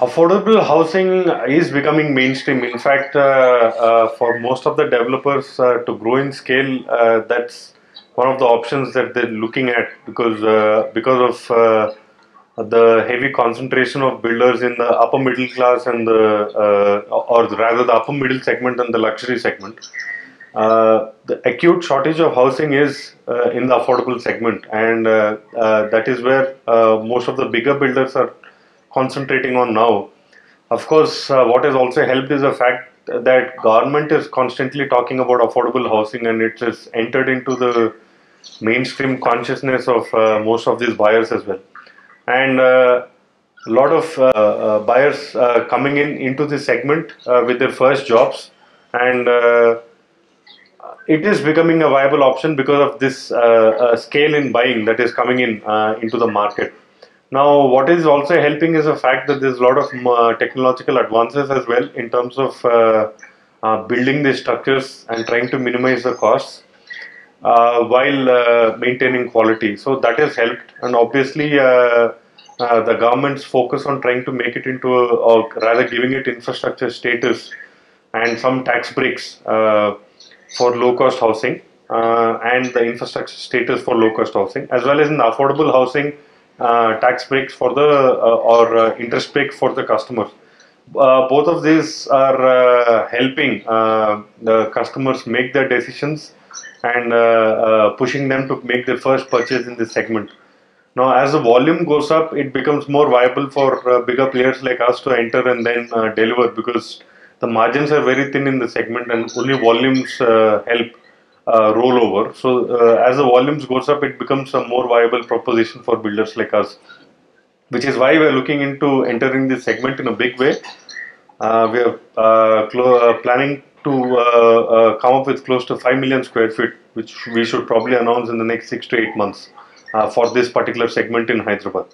Affordable housing is becoming mainstream. In fact, uh, uh, for most of the developers uh, to grow in scale, uh, that's one of the options that they're looking at because uh, because of uh, the heavy concentration of builders in the upper middle class and the or rather the upper middle segment and the luxury segment. The acute shortage of housing is in the affordable segment, and that is where most of the bigger builders are concentrating on now. Of course, uh, what has also helped is the fact that government is constantly talking about affordable housing, and it has entered into the mainstream consciousness of uh, most of these buyers as well. And uh, a lot of uh, uh, buyers uh, coming in into this segment with their first jobs and it is becoming a viable option because of this scale in buying that is coming in into the market. Now, what is also helping is the fact that there's a lot of um, uh, technological advances as well in terms of uh, uh, building these structures and trying to minimize the costs uh, while uh, maintaining quality. So that has helped, and obviously. Uh, the government's focus on trying to make it into, a, or rather giving it infrastructure status and some tax breaks for low cost housing and the infrastructure status for low cost housing, as well as in the affordable housing tax breaks for the uh, or uh, interest break for the customers. Uh, both of these are uh, helping uh, the customers make their decisions and uh, uh, pushing them to make their first purchase in this segment. Now, as the volume goes up, it becomes more viable for uh, bigger players like us to enter and then uh, deliver because the margins are very thin in the segment and only volumes uh, help uh, roll over. So, uh, as the volumes goes up, it becomes a more viable proposition for builders like us, which is why we are looking into entering this segment in a big way. Uh, we are uh, uh, planning to uh, come up with close to 5 million square feet, which we should probably announce in the next six to eight months for this particular segment in Hyderabad.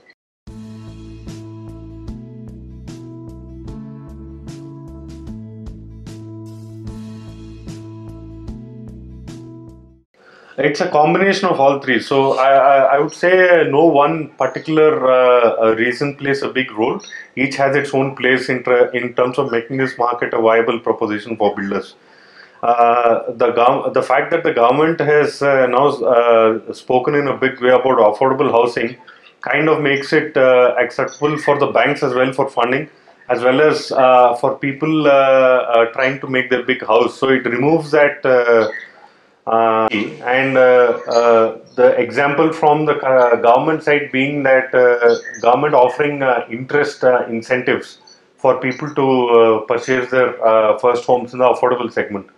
It's a combination of all three. So I, I, I would say no one particular uh, uh, reason plays a big role. Each has its own place in, in terms of making this market a viable proposition for builders. Uh, the the fact that the government has uh, now uh, spoken in a big way about affordable housing kind of makes it uh, acceptable for the banks as well for funding as well as for people trying to make their big house so it removes that uh, and uh, uh, the example from the uh, government side being that uh, government offering uh, interest incentives for people to purchase their first homes in the affordable segment,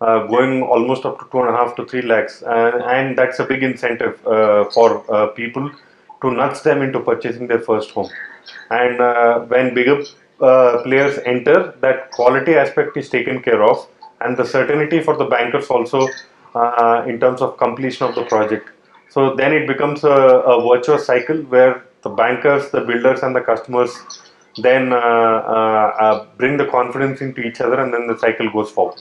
going almost up to two and a half to three lakhs, and that's a big incentive for people to nudge them into purchasing their first home. And when bigger players enter, that quality aspect is taken care of, and the certainty for the bankers also uh, in terms of completion of the project. So then it becomes a, a virtuous cycle where the bankers, the builders, and the customers then uh, uh, uh, bring the confidence into each other, and then the cycle goes forward.